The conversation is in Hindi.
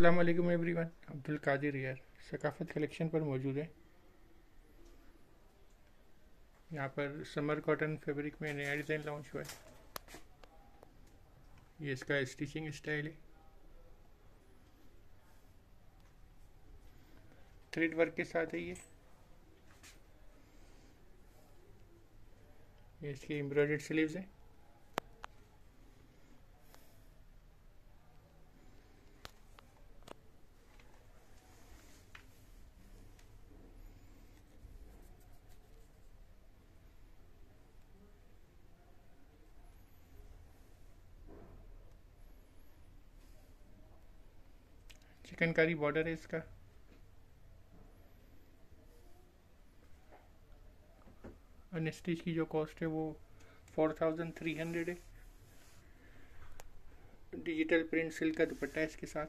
अस्सलाम वालेकुम एवरीवन अब्दुल कादिर यार सकाफत कलेक्शन पर मौजूद है। यहाँ पर समर कॉटन फैब्रिक में नया डिज़ाइन लॉन्च हुआ है। ये इसका स्टिचिंग स्टाइल है। थ्रेड वर्क के साथ है ये। ये इसकी एम्ब्रॉयडर्ड स्लीव्स हैं। चिकनकारी बॉर्डर है इसका। अनस्टिच की जो कॉस्ट है वो फोर थाउज़ेंड थ्री हंड्रेड है। डिजिटल प्रिंट सिल्क का दुपट्टा है इसके साथ।